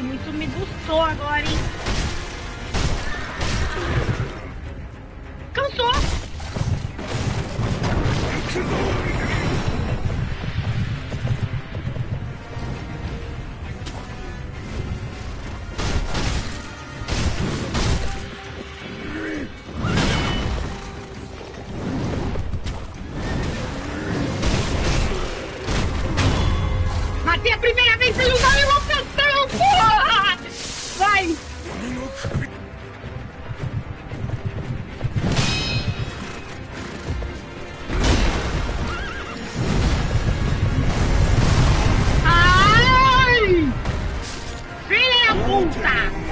muito me gostou agora, hein? Cansou! Matei a primeira! 动一。